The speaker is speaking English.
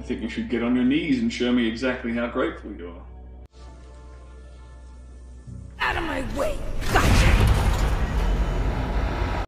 I think you should get on your knees and show me exactly how grateful you are. Out of my way!